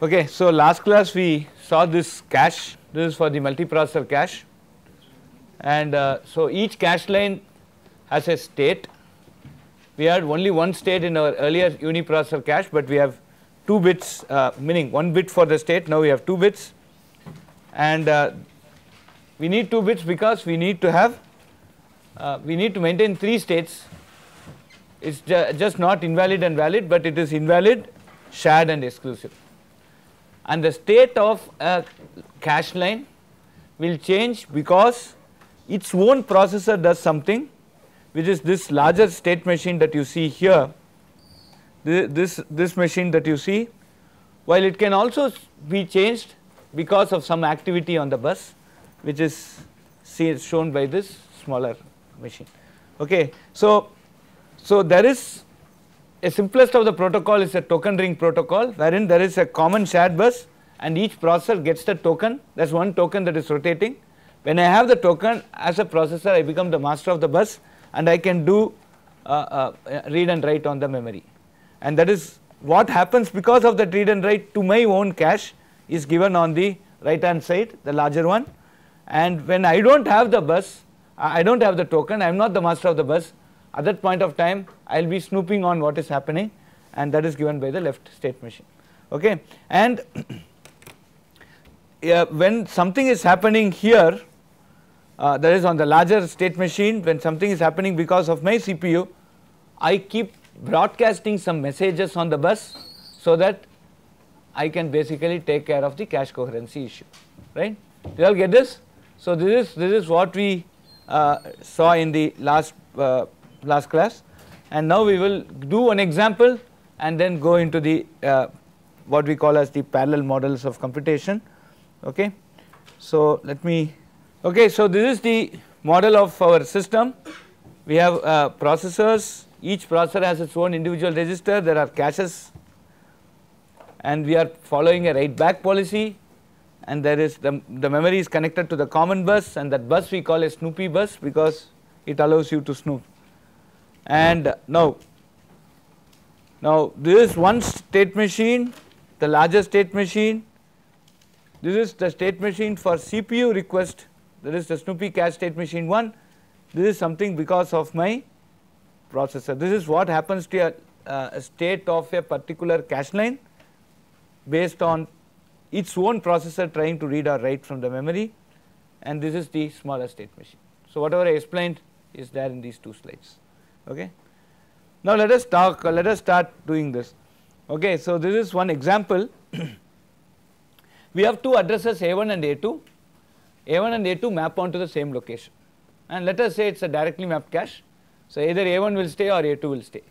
Okay, so last class we saw this cache, this is for the multiprocessor cache. And uh, so each cache line has a state. We had only one state in our earlier uniprocessor cache but we have 2 bits uh, meaning 1 bit for the state. Now we have 2 bits. And uh, we need 2 bits because we need to have uh, we need to maintain 3 states. It is ju just not invalid and valid but it is invalid shared and exclusive and the state of a cache line will change because its own processor does something which is this larger state machine that you see here. This this machine that you see while it can also be changed because of some activity on the bus which is shown by this smaller machine. Okay so so there is a simplest of the protocol is a token ring protocol wherein there is a common shared bus and each processor gets the token. That is one token that is rotating. When I have the token as a processor I become the master of the bus and I can do uh, uh, read and write on the memory. And that is what happens because of that read and write to my own cache is given on the right hand side the larger one. And when I do not have the bus I do not have the token. I am not the master of the bus at that point of time I will be snooping on what is happening and that is given by the left state machine. Okay? And uh, when something is happening here uh, that is on the larger state machine when something is happening because of my CPU I keep broadcasting some messages on the bus so that I can basically take care of the cache coherency issue. Right? Did all get this? So this is this is what we uh, saw in the last uh, last class. And now we will do an example and then go into the uh, what we call as the parallel models of computation. Okay. So let me okay so this is the model of our system. We have uh, processors. Each processor has its own individual register. There are caches. And we are following a write back policy. And there is the, the memory is connected to the common bus. And that bus we call a Snoopy bus because it allows you to snoop and now now this is one state machine the larger state machine this is the state machine for CPU request. That is the Snoopy cache state machine 1 this is something because of my processor. This is what happens to a, uh, a state of a particular cache line based on its own processor trying to read or write from the memory. And this is the smaller state machine. So whatever I explained is there in these two slides okay. Now let us talk let us start doing this. Okay so this is one example. We have two addresses A1 and A2 A1 and A2 map onto the same location. And let us say it is a directly mapped cache. So either A1 will stay or A2 will stay.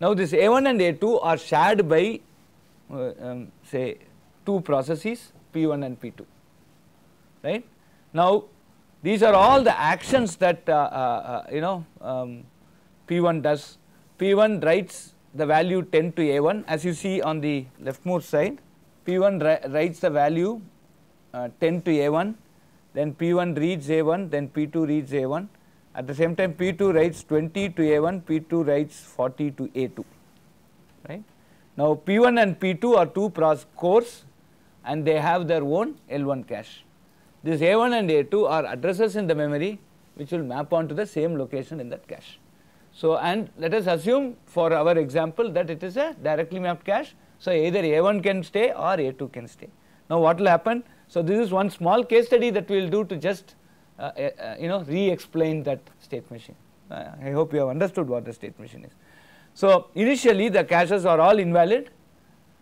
Now this A1 and A2 are shared by uh, um, say two processes P1 and P2 right? Now these are all the actions that uh, uh, uh you know um, P1 does P1 writes the value 10 to A1 as you see on the leftmost side P1 writes the value uh, 10 to A1 then P1 reads A1 then P2 reads A1 at the same time P2 writes 20 to A1 P2 writes 40 to A2 right. Now P1 and P2 are two cores and they have their own L1 cache. This A1 and A2 are addresses in the memory which will map onto the same location in that cache. So and let us assume for our example that it is a directly mapped cache. So either A1 can stay or A2 can stay. Now what will happen? So this is one small case study that we will do to just uh, uh, you know re-explain that state machine. Uh, I hope you have understood what the state machine is. So initially the caches are all invalid.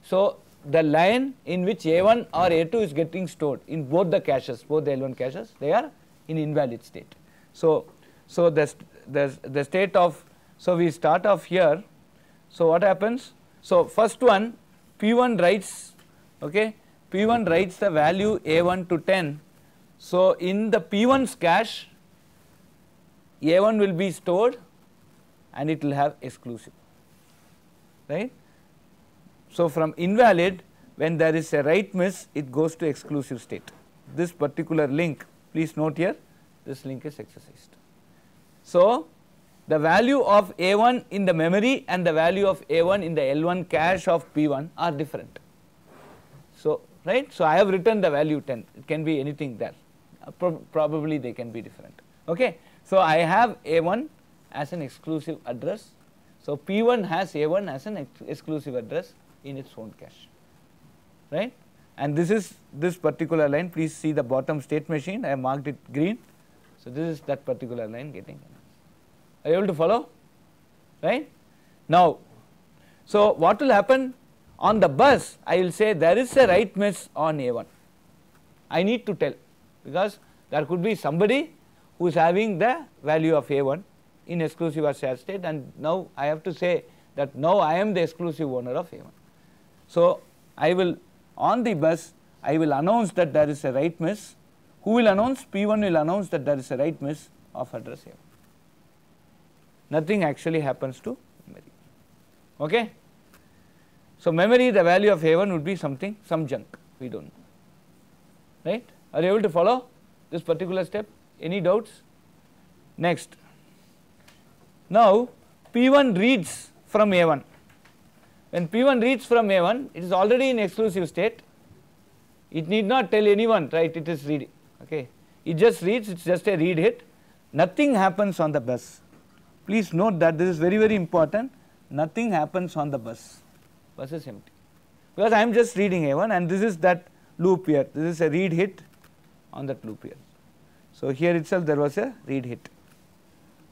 So the line in which A1 or A2 is getting stored in both the caches, both the L1 caches, they are in invalid state. So, so the, the, the state of, so we start off here. So what happens? So first one P1 writes, okay, P1 writes the value A1 to 10. So in the P1's cache, A1 will be stored and it will have exclusive, right. So from invalid when there is a write miss it goes to exclusive state. This particular link please note here this link is exercised. So the value of A1 in the memory and the value of A1 in the L1 cache of P1 are different. So, right. So, I have written the value 10 it can be anything there uh, pro probably they can be different. Okay. So, I have A1 as an exclusive address. So, P1 has A1 as an ex exclusive address in its own cache right and this is this particular line please see the bottom state machine I have marked it green. So, this is that particular line getting are you able to follow? Right. Now, so what will happen? On the bus I will say there is a write miss on A1 I need to tell because there could be somebody who is having the value of A1 in exclusive or shared state and now I have to say that now I am the exclusive owner of A1. So, I will on the bus I will announce that there is a write miss. Who will announce? P1 will announce that there is a write miss of address A1 nothing actually happens to memory. Okay. So, memory the value of A1 would be something some junk. We do not know. Right? Are you able to follow this particular step? Any doubts? Next. Now, P1 reads from A1 when P1 reads from A1 it is already in exclusive state. It need not tell anyone right? It is reading. Okay? It just reads it is just a read hit. Nothing happens on the bus please note that this is very very important. Nothing happens on the bus. Bus is empty. Because I am just reading A1 and this is that loop here. This is a read hit on that loop here. So, here itself there was a read hit.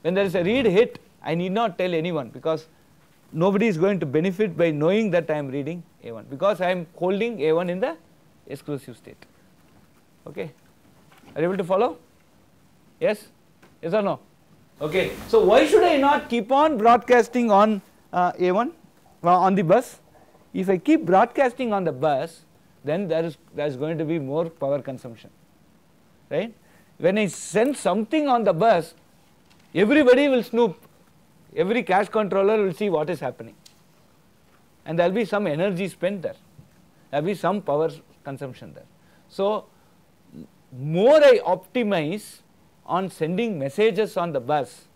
When there is a read hit I need not tell anyone because nobody is going to benefit by knowing that I am reading A1 because I am holding A1 in the exclusive state. Okay? Are you able to follow? Yes? Yes or no okay so why should I not keep on broadcasting on uh, A1 uh, on the bus? If I keep broadcasting on the bus then there is there is going to be more power consumption right? When I send something on the bus everybody will snoop. Every cache controller will see what is happening. And there will be some energy spent there, there will be some power consumption there. So, more I optimize on sending messages on the bus,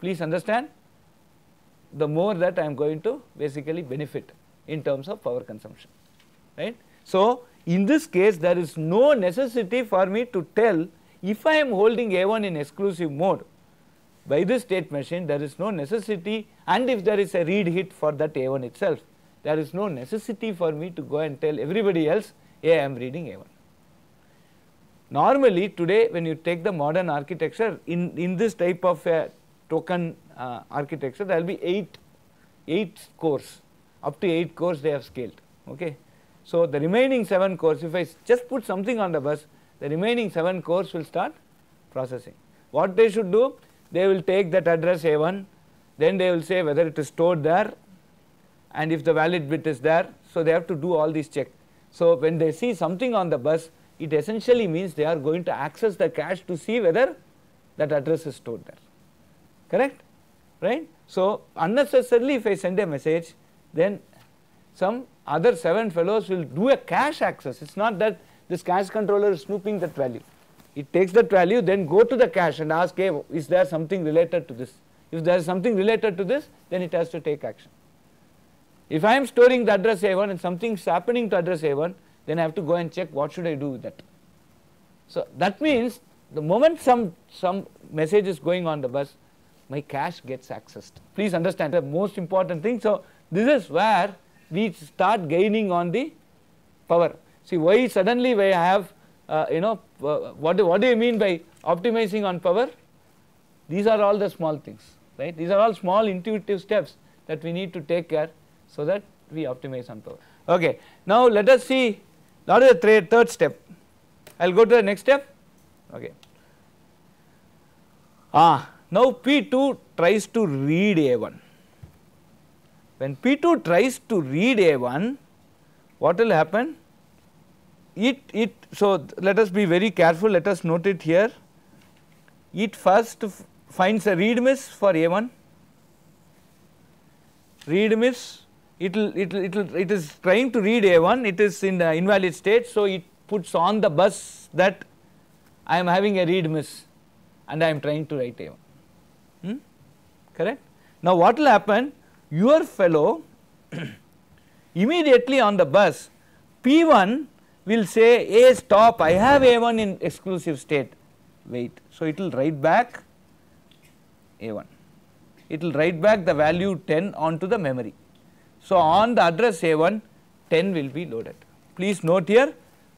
please understand the more that I am going to basically benefit in terms of power consumption, right. So, in this case there is no necessity for me to tell if I am holding A1 in exclusive mode by this state machine there is no necessity and if there is a read hit for that A1 itself there is no necessity for me to go and tell everybody else hey I am reading A1. Normally today when you take the modern architecture in, in this type of a token uh, architecture there will be 8, 8 cores up to 8 cores they have scaled okay. So the remaining 7 cores if I just put something on the bus the remaining 7 cores will start processing. What they should do they will take that address A1 then they will say whether it is stored there and if the valid bit is there so they have to do all these check. So when they see something on the bus it essentially means they are going to access the cache to see whether that address is stored there. Correct? Right. So unnecessarily if I send a message then some other 7 fellows will do a cache access. It is not that this cache controller is snooping that value. It takes that value then go to the cache and ask hey is there something related to this? If there is something related to this then it has to take action. If I am storing the address A1 and something is happening to address A1 then I have to go and check what should I do with that. So that means the moment some some message is going on the bus my cache gets accessed. Please understand the most important thing. So this is where we start gaining on the power. See why suddenly we have uh, you know uh, what do, what do you mean by optimizing on power? These are all the small things right? These are all small intuitive steps that we need to take care so that we optimize on power. Okay. Now let us see what is the third step. I'll go to the next step. Okay. Ah now p2 tries to read a1 when p2 tries to read a1 what will happen? It it so let us be very careful. Let us note it here. It first finds a read miss for a1 read miss it will it is trying to read a1 it is in the invalid state so it puts on the bus that i am having a read miss and i am trying to write a1 hmm? correct? Now what will happen? Your fellow immediately on the bus P1 will say A stop. I have A1 in exclusive state. Wait. So, it will write back A1 it will write back the value 10 onto the memory. So, on the address A1 10 will be loaded. Please note here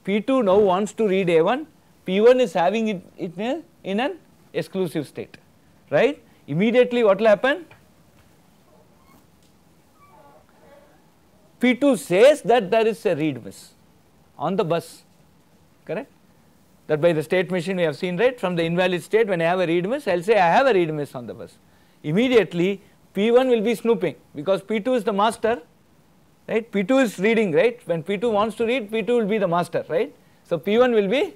P2 now wants to read A1 P1 is having it, it in, a, in an exclusive state right? Immediately what will happen? P2 says that there is a read miss on the bus correct? That by the state machine we have seen right? From the invalid state when I have a read miss I will say I have a read miss on the bus. Immediately P1 will be snooping because P2 is the master right? P2 is reading right? When P2 wants to read P2 will be the master right. So P1 will be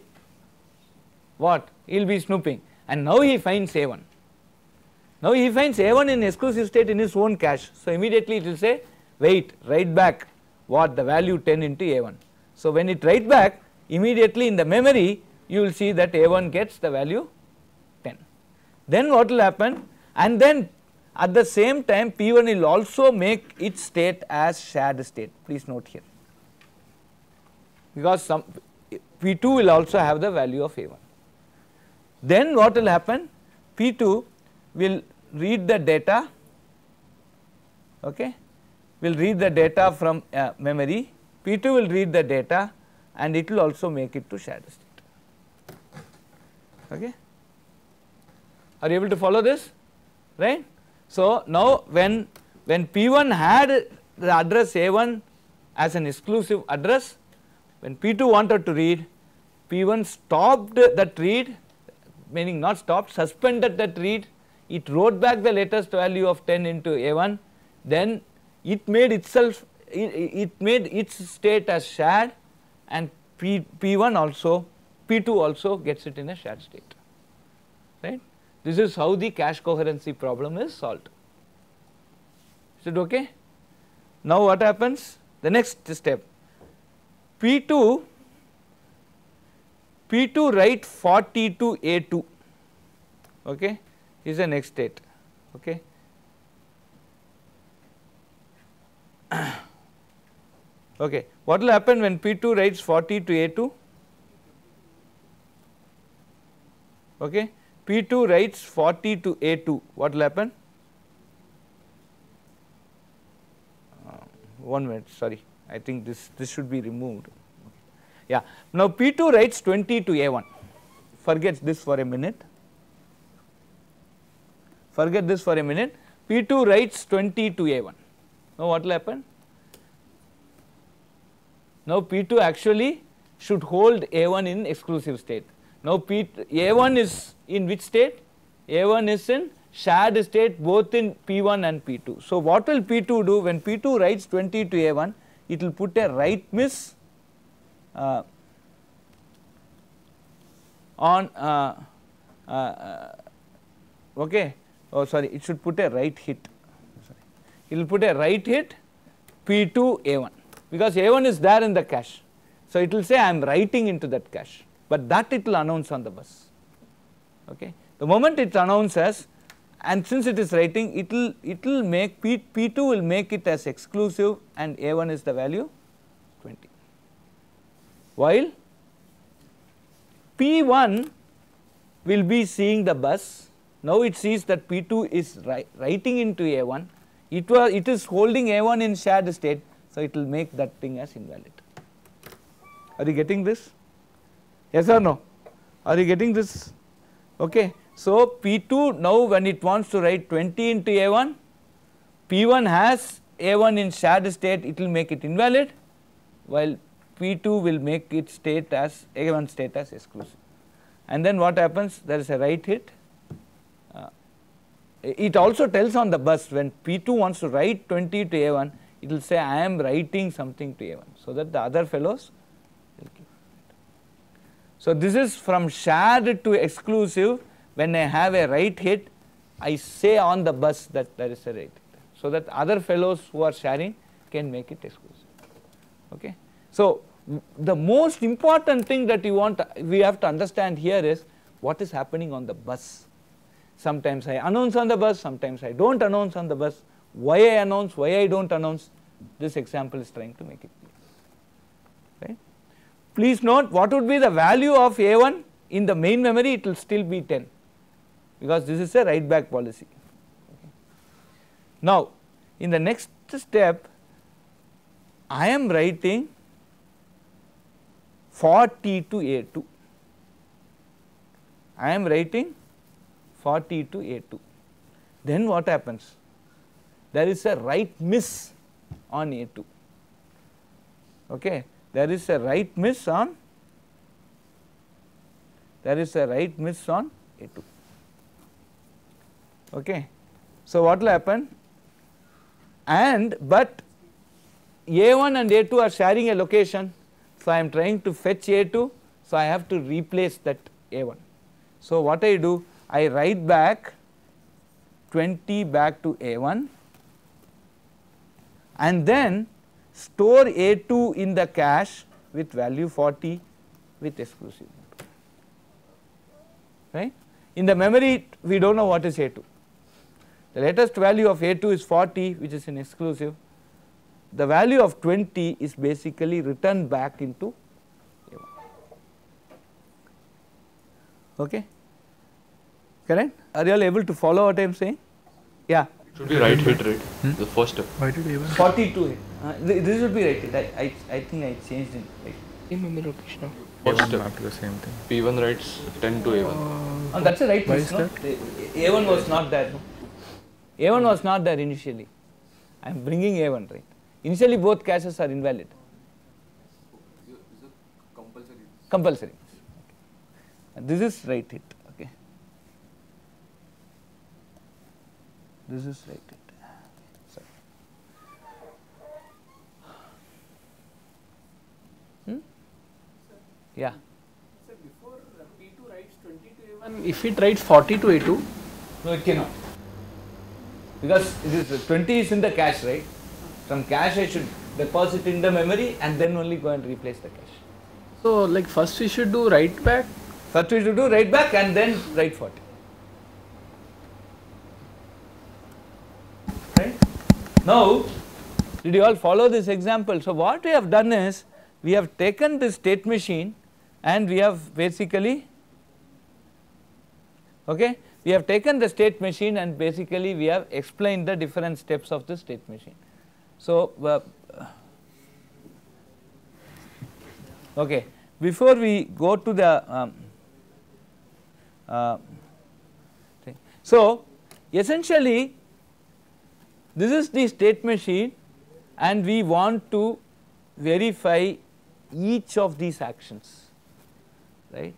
what? He will be snooping. And now he finds A1 now he finds A1 in exclusive state in his own cache. So immediately it will say wait write back what the value 10 into A1 so when it write back immediately in the memory you will see that A1 gets the value 10 then what will happen? And then at the same time P1 will also make its state as shared state. Please note here. Because some P2 will also have the value of A1 then what will happen? P2 will read the data okay? Will read the data from uh, memory. P2 will read the data and it will also make it to shared state. Okay? Are you able to follow this? Right. So, now when when P1 had the address A1 as an exclusive address when P2 wanted to read P1 stopped that read meaning not stopped suspended that read it wrote back the latest value of 10 into A1 then it made itself it, it made its state as shared and P, P1 also P2 also gets it in a shared state. This is how the cache coherency problem is solved. Is it okay? Now what happens? The next step P2 P2 write 40 to A2 okay is the next state okay. okay what will happen when P2 writes 40 to A2 okay P2 writes 40 to A2, what will happen? Uh, one minute, sorry, I think this, this should be removed. Yeah, now P2 writes 20 to A1, forget this for a minute, forget this for a minute, P2 writes 20 to A1. Now what will happen? Now P2 actually should hold A1 in exclusive state. Now P A1 is in which state? A1 is in shared state both in P1 and P2. So what will P2 do when P2 writes 20 to A1 it will put a write miss uh, on uh, uh, okay oh sorry it should put a write hit sorry it will put a write hit P2 A1 because A1 is there in the cache. So it will say I am writing into that cache but that it will announce on the bus okay. The moment it announces and since it is writing it will it will make P, P2 will make it as exclusive and A1 is the value 20 while P1 will be seeing the bus now it sees that P2 is writing into A1 it was it is holding A1 in shared state so it will make that thing as invalid. Are you getting this? Yes or no? Are you getting this okay. So P2 now when it wants to write 20 into A1, P1 has A1 in shared state it will make it invalid while P2 will make its state as A1 state as exclusive. And then what happens there is a write hit. Uh, it also tells on the bus when P2 wants to write 20 to A1 it will say I am writing something to A1 so that the other fellows. So this is from shared to exclusive when I have a write hit I say on the bus that there is a write hit so that other fellows who are sharing can make it exclusive okay. So the most important thing that you want we have to understand here is what is happening on the bus. Sometimes I announce on the bus, sometimes I do not announce on the bus, why I announce, why I do not announce, this example is trying to make it. Please note what would be the value of A1 in the main memory it will still be 10 because this is a write back policy. Now in the next step I am writing 40 to A2. I am writing 40 to A2. Then what happens? There is a write miss on A2. Okay. There is a write miss on there is a write miss on A2. Okay. So, what will happen? And but A1 and A2 are sharing a location. So, I am trying to fetch A2. So, I have to replace that A1. So, what I do? I write back 20 back to A1 and then store A2 in the cache with value 40 with exclusive right. In the memory we do not know what is A2. The latest value of A2 is 40 which is an exclusive. The value of 20 is basically returned back into A1. Okay. Correct? Are you all able to follow what I am saying? Yeah. Should be write hit right. Hmm? The first step. Why did A1? 42 hit. Uh, this would be write hit. I, I, I think I changed it. Right. In memory location. First A1 step. map the same thing. P1 writes 10 to A1. Oh, that's the right Why miss, is no? that? The- A1 was not there. No? A1 was not there initially. I am bringing A1 right. Initially both caches are invalid. Compulsory. Okay. This is write hit. Okay. This is write hit. Sorry. Hmm? Yeah. Sir, before uh, P2 writes 20 to A1, if it writes 40 to A2, No, it cannot. Because it is 20 is in the cache, right? From cache I should deposit in the memory and then only go and replace the cache. so like first we should do write back. First we should do write back and then write 40. Right? Now, did you all follow this example? So, what we have done is we have taken this state machine and we have basically okay we have taken the state machine and basically we have explained the different steps of the state machine. So, uh, okay before we go to the um, uh, so essentially this is the state machine and we want to verify each of these actions right.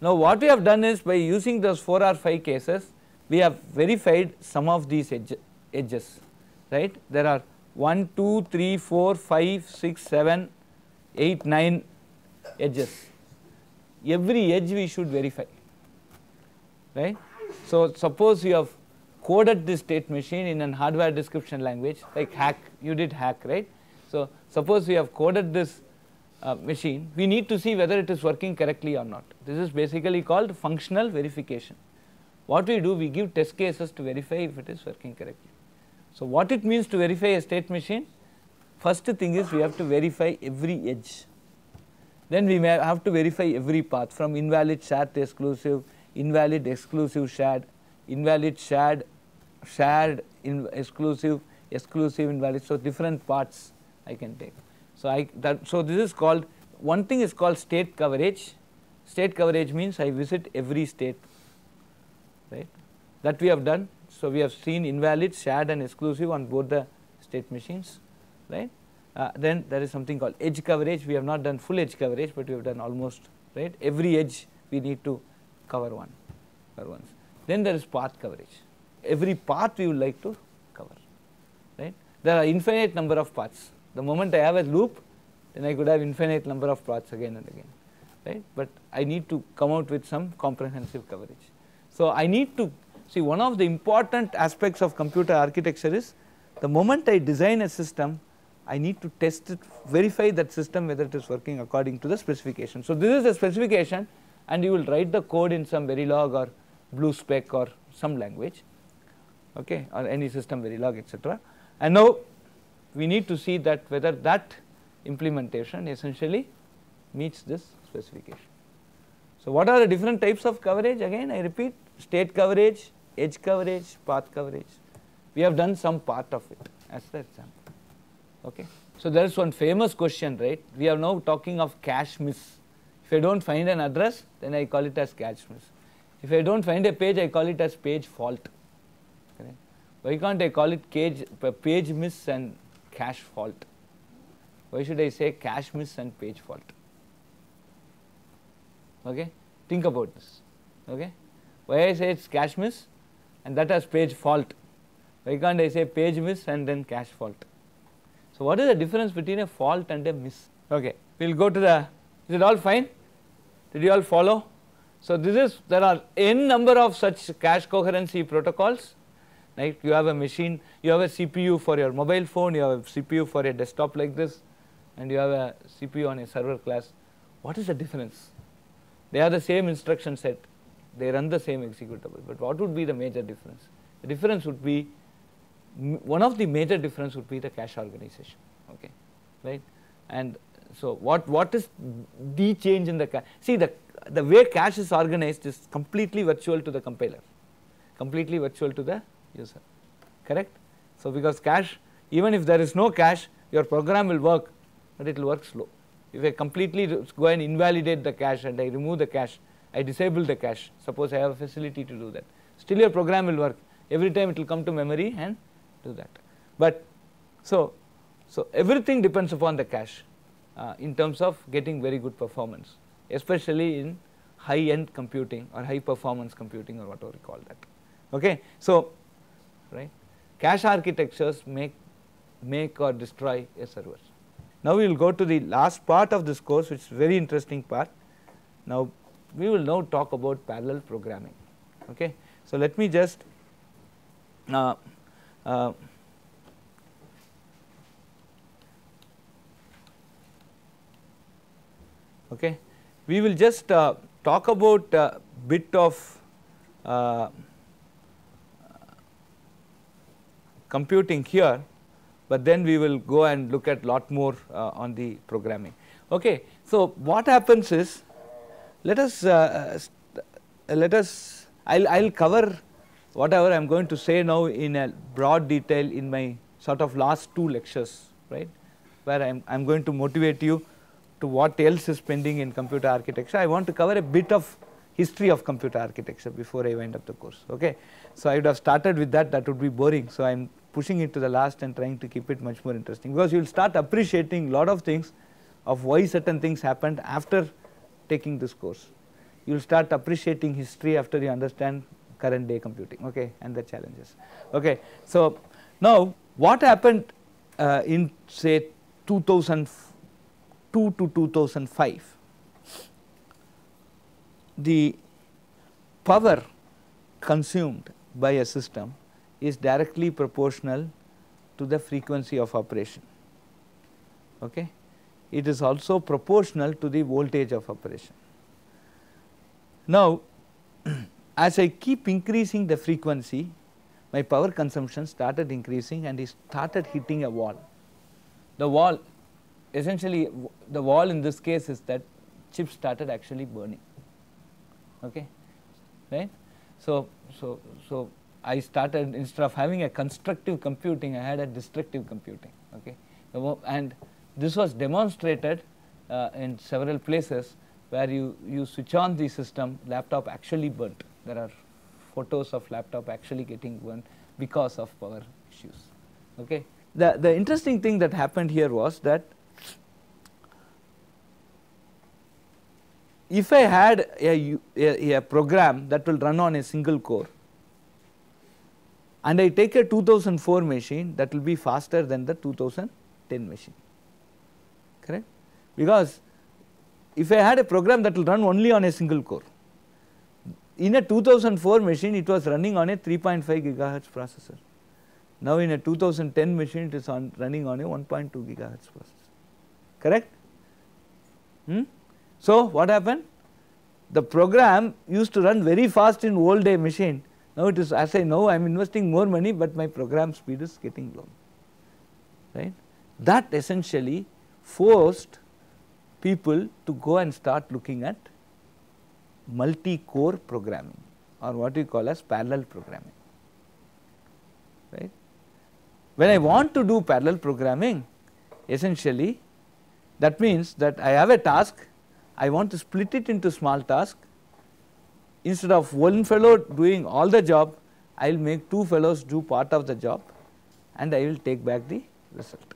Now what we have done is by using those 4 or 5 cases we have verified some of these edge, edges right. There are 1, 2, 3, 4, 5, 6, 7, 8, 9 edges. Every edge we should verify right. So suppose you have coded this state machine in an hardware description language like hack you did hack right. So suppose we have coded this uh, machine we need to see whether it is working correctly or not this is basically called functional verification. What we do we give test cases to verify if it is working correctly. So what it means to verify a state machine first thing is we have to verify every edge then we may have to verify every path from invalid shared exclusive, invalid exclusive shared, invalid shared, shared in exclusive, exclusive invalid. So different parts I can take. So I that so this is called one thing is called state coverage. State coverage means I visit every state, right? That we have done. So we have seen invalid, shared, and exclusive on both the state machines, right? Uh, then there is something called edge coverage. We have not done full edge coverage, but we have done almost right. Every edge we need to cover one, cover once. Then there is path coverage. Every path we would like to cover, right? There are infinite number of paths. The moment I have a loop, then I could have infinite number of paths again and again, right? But I need to come out with some comprehensive coverage. So I need to see one of the important aspects of computer architecture is the moment I design a system, I need to test it, verify that system whether it is working according to the specification. So this is the specification and you will write the code in some Verilog or BlueSpec or some language, okay, or any system Verilog etc. And now we need to see that whether that implementation essentially meets this specification. So, what are the different types of coverage again I repeat state coverage, edge coverage, path coverage. We have done some part of it as the example. Okay. So, there is one famous question right we are now talking of cache miss. If I do not find an address then I call it as cache miss. If I do not find a page I call it as page fault. Why can't I call it page, page miss and cache fault? Why should I say cache miss and page fault? Okay. Think about this. Okay. Why I say it is cache miss and that has page fault. Why can't I say page miss and then cache fault? So, what is the difference between a fault and a miss? Okay. We will go to the, is it all fine? Did you all follow? So, this is there are n number of such cache coherency protocols right? You have a machine you have a CPU for your mobile phone you have a CPU for a desktop like this and you have a CPU on a server class. What is the difference? They are the same instruction set. They run the same executable. But what would be the major difference? The difference would be one of the major difference would be the cache organization. Okay? Right? And so what what is the change in the cache see the the way cache is organized is completely virtual to the compiler. Completely virtual to the user correct so because cache even if there is no cache your program will work but it will work slow if I completely go and invalidate the cache and I remove the cache I disable the cache suppose I have a facility to do that still your program will work every time it will come to memory and do that. But so, so everything depends upon the cache uh, in terms of getting very good performance especially in high end computing or high performance computing or whatever we call that. Okay. So, right cache architectures make make or destroy a server. Now we will go to the last part of this course which is very interesting part. Now we will now talk about parallel programming. Okay. So let me just uh, uh, okay. We will just uh, talk about a bit of uh, computing here, but then we will go and look at lot more uh, on the programming. Okay. So, what happens is let us uh, let us I will I will cover whatever I am going to say now in a broad detail in my sort of last two lectures right where I am, I am going to motivate you to what else is pending in computer architecture. I want to cover a bit of history of computer architecture before I wind up the course okay. So, I would have started with that that would be boring. So, I am pushing it to the last and trying to keep it much more interesting. Because you will start appreciating a lot of things of why certain things happened after taking this course. You will start appreciating history after you understand current day computing okay and the challenges. Okay so now what happened uh, in say 2002 to 2005 the power consumed by a system is directly proportional to the frequency of operation. Okay? It is also proportional to the voltage of operation. Now as I keep increasing the frequency my power consumption started increasing and it started hitting a wall. The wall essentially the wall in this case is that chip started actually burning. Okay? Right. So, so, so I started instead of having a constructive computing I had a destructive computing okay? And this was demonstrated uh, in several places where you, you switch on the system laptop actually burnt. There are photos of laptop actually getting burnt because of power issues okay? The the interesting thing that happened here was that if I had a, a, a, program that will run on a single core and I take a 2004 machine that will be faster than the 2010 machine correct because if I had a program that will run only on a single core in a 2004 machine it was running on a 3.5 gigahertz processor. Now in a 2010 machine it is on running on a 1.2 gigahertz processor, correct? Hmm? So what happened? The program used to run very fast in old day machine, now it is as I know I am investing more money but my program speed is getting low, right. That essentially forced people to go and start looking at multi-core programming or what we call as parallel programming, right. When I want to do parallel programming, essentially that means that I have a task, I want to split it into small tasks. Instead of one fellow doing all the job, I will make two fellows do part of the job and I will take back the result,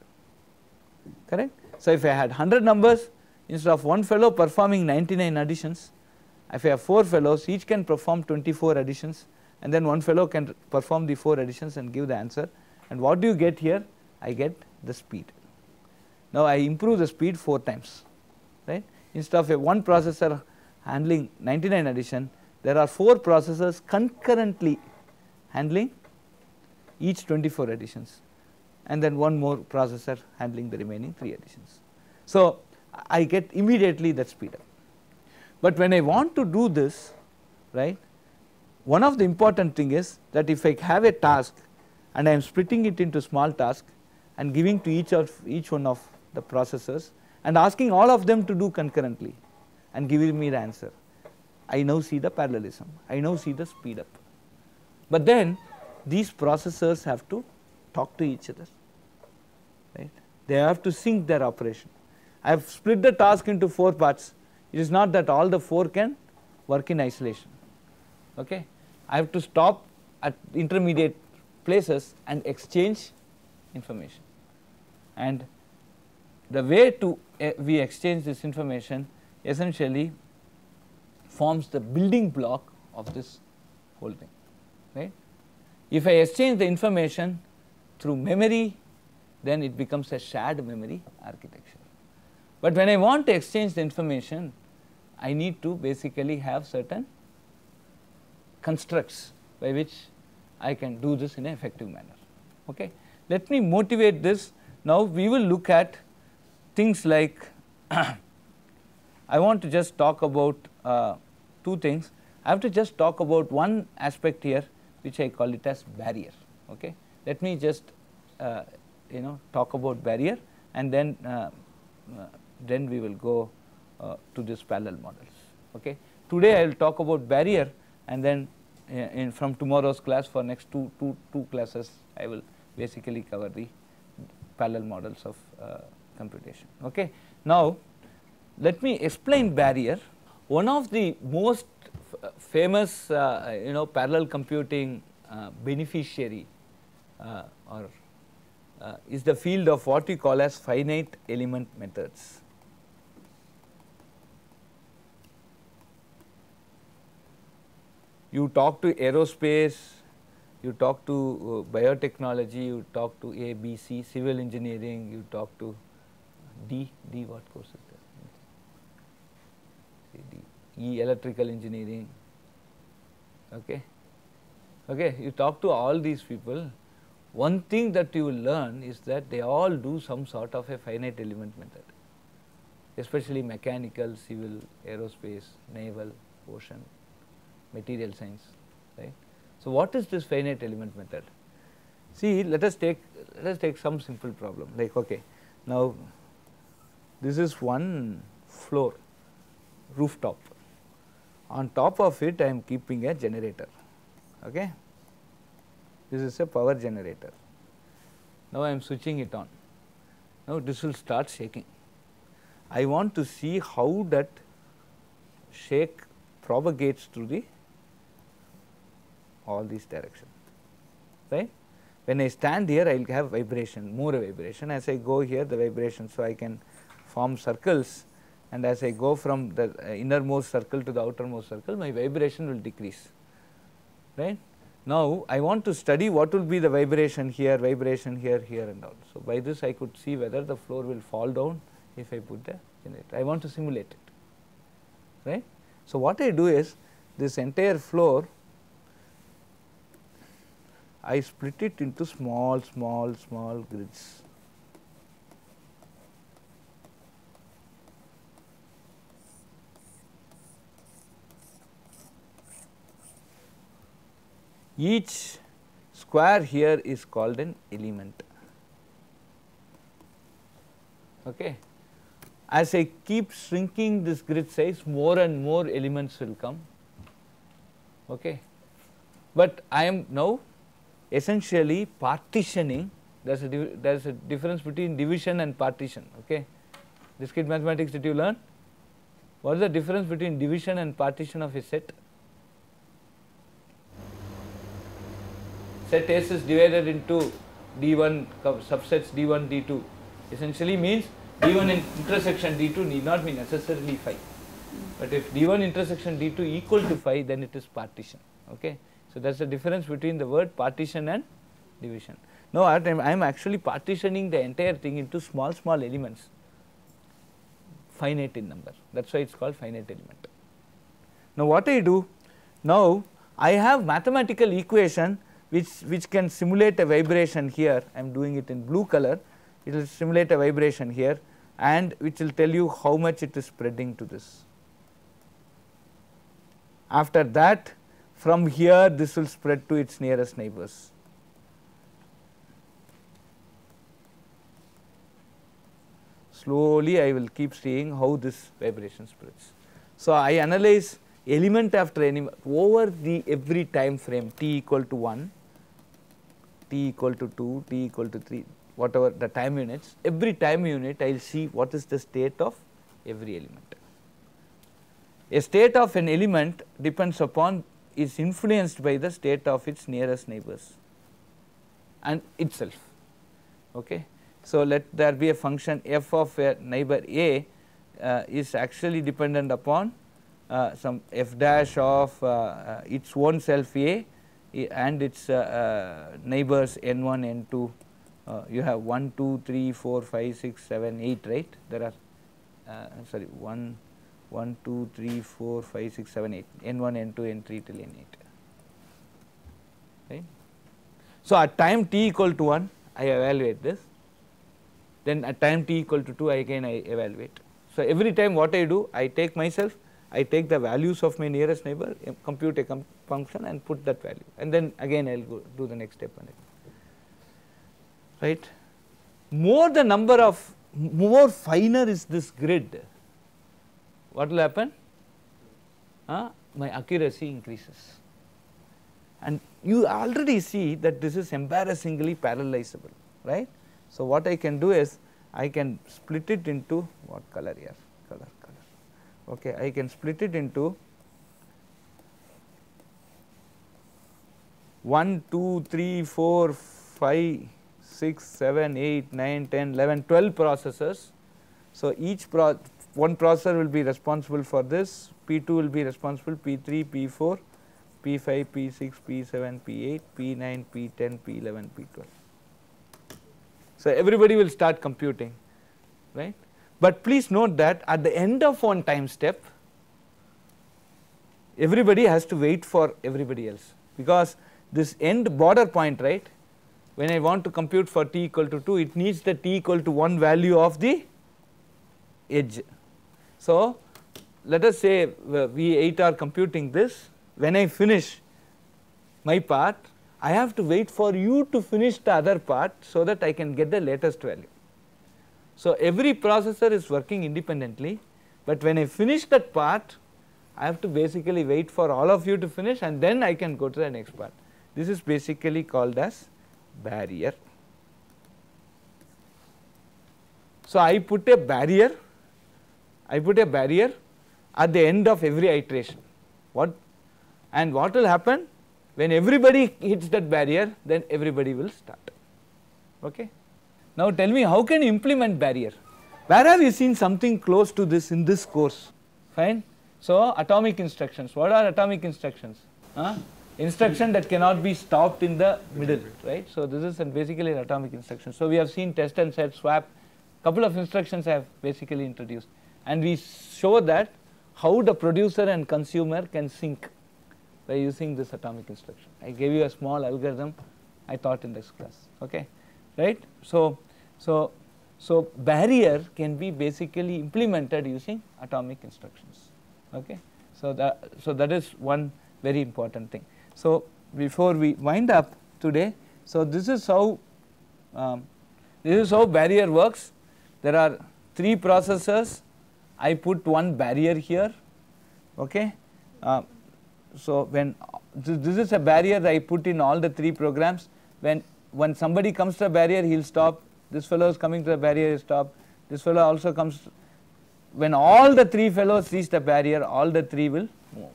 correct. So, if I had 100 numbers, instead of one fellow performing 99 additions, if I have 4 fellows, each can perform 24 additions and then one fellow can perform the 4 additions and give the answer. And what do you get here? I get the speed. Now, I improve the speed 4 times, right. Instead of a one processor handling 99 addition, there are 4 processors concurrently handling each 24 additions and then one more processor handling the remaining 3 additions. So, I get immediately that speed up. But when I want to do this, right, one of the important thing is that if I have a task and I am splitting it into small tasks and giving to each of each one of the processors and asking all of them to do concurrently and giving me the answer. I now see the parallelism, I now see the speed up. But then these processors have to talk to each other, right. They have to sync their operation. I have split the task into 4 parts, it is not that all the 4 can work in isolation, okay. I have to stop at intermediate places and exchange information and the way to uh, we exchange this information essentially forms the building block of this whole thing right. If I exchange the information through memory then it becomes a shared memory architecture. But when I want to exchange the information I need to basically have certain constructs by which I can do this in an effective manner. Okay. Let me motivate this now we will look at things like I want to just talk about uh, two things. I have to just talk about one aspect here which I call it as barrier. Okay. Let me just uh, you know talk about barrier and then uh, uh then we will go uh, to this parallel models. Okay. Today I will talk about barrier and then uh, in from tomorrow's class for next two, two, two classes I will basically cover the parallel models of computation. Okay. Now, let me explain barrier. One of the most famous uh, you know parallel computing uh, beneficiary uh, or uh, is the field of what we call as finite element methods. You talk to aerospace, you talk to uh, biotechnology, you talk to A, B, C, civil engineering, you talk to D, D what course is there? D, E electrical engineering, okay. Okay, you talk to all these people, one thing that you will learn is that they all do some sort of a finite element method, especially mechanical, civil, aerospace, naval, ocean, material science, right. So, what is this finite element method? See, let us take let us take some simple problem like okay, now this is one floor rooftop. On top of it I am keeping a generator. Okay. This is a power generator. Now I am switching it on. Now this will start shaking. I want to see how that shake propagates through the all these directions, right. When I stand here I will have vibration, more vibration as I go here the vibration. So, I can form circles and as I go from the uh, innermost circle to the outermost circle my vibration will decrease right. Now I want to study what will be the vibration here, vibration here, here and all. So by this I could see whether the floor will fall down if I put the generator. I want to simulate it right. So what I do is this entire floor I split it into small, small, small grids each square here is called an element. Okay. as I keep shrinking this grid size more and more elements will come okay. But I am now essentially partitioning there is a there is a difference between division and partition okay. Discrete mathematics did you learn? What is the difference between division and partition of a set? Set S is divided into D1 subsets D1, D2 essentially means D1 in intersection D2 need not be necessarily phi. But if D1 intersection D2 equal to phi then it is partition okay. So that is the difference between the word partition and division. Now I am actually partitioning the entire thing into small small elements finite in number that is why it is called finite element. Now what I do now I have mathematical equation which which can simulate a vibration here I am doing it in blue color it will simulate a vibration here and which will tell you how much it is spreading to this. After that from here this will spread to its nearest neighbors. Slowly I will keep seeing how this vibration spreads. So I analyze element after element over the every time frame t equal to 1 t equal to 2, t equal to 3, whatever the time units, every time unit I will see what is the state of every element. A state of an element depends upon is influenced by the state of its nearest neighbors and itself. Okay. So, let there be a function f of a neighbor A uh, is actually dependent upon uh, some f dash of uh, uh its own self A and its uh, uh, neighbors n1, n2, uh, you have 1, 2, 3, 4, 5, 6, 7, 8, right? There are, sorry, 1, 1, 2, 3, 4, 5, 6, 7, 8, n1, n2, n3 till n8, right? So, at time t equal to 1, I evaluate this, then at time t equal to 2, again I evaluate. So, every time what I do, I take myself, I take the values of my nearest neighbor, compute a com function and put that value and then again I will go do the next step on it. right. More the number of more finer is this grid, what will happen? Uh, my accuracy increases and you already see that this is embarrassingly parallelizable right. So, what I can do is I can split it into what color here color okay I can split it into 1 2 3 4 5 6 7 8 9 10 11 12 processors. So each pro one processor will be responsible for this p2 will be responsible p3 p4 p5 p6 p7 p8 p9 p10 p11 p12 so everybody will start computing right but please note that at the end of one time step, everybody has to wait for everybody else because this end border point right when I want to compute for t equal to 2 it needs the t equal to 1 value of the edge. So, let us say we 8 are computing this when I finish my part I have to wait for you to finish the other part so that I can get the latest value. So, every processor is working independently, but when I finish that part I have to basically wait for all of you to finish and then I can go to the next part. This is basically called as barrier. So, I put a barrier, I put a barrier at the end of every iteration. What and what will happen when everybody hits that barrier then everybody will start. Okay. Now tell me how can you implement barrier? Where have you seen something close to this in this course? Fine. So atomic instructions. What are atomic instructions? Huh? Instruction that cannot be stopped in the middle, right? So this is basically an atomic instruction. So we have seen test and set, swap, couple of instructions I have basically introduced and we show that how the producer and consumer can sync by using this atomic instruction. I gave you a small algorithm I taught in this class, okay, right. So so, so barrier can be basically implemented using atomic instructions. Okay. So that so that is one very important thing. So before we wind up today, so this is how um, this is how barrier works. There are three processors, I put one barrier here. Okay. Uh, so when this, this is a barrier I put in all the three programs. When when somebody comes to the barrier, he'll stop. This fellow is coming to the barrier, he'll stop. This fellow also comes. When all the three fellows reach the barrier, all the three will move.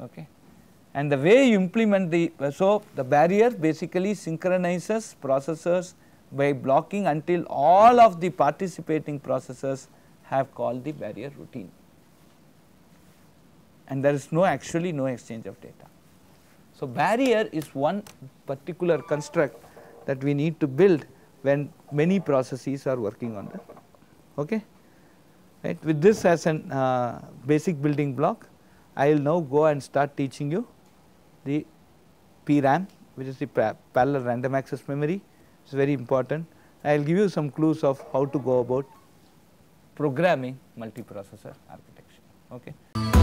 Okay. And the way you implement the so the barrier basically synchronizes processors by blocking until all of the participating processors have called the barrier routine and there is no actually no exchange of data. So, barrier is one particular construct that we need to build when many processes are working on that. Okay? Right. With this as a uh, basic building block, I will now go and start teaching you the PRAM which is the parallel random access memory it is very important. I will give you some clues of how to go about programming multiprocessor architecture. Okay.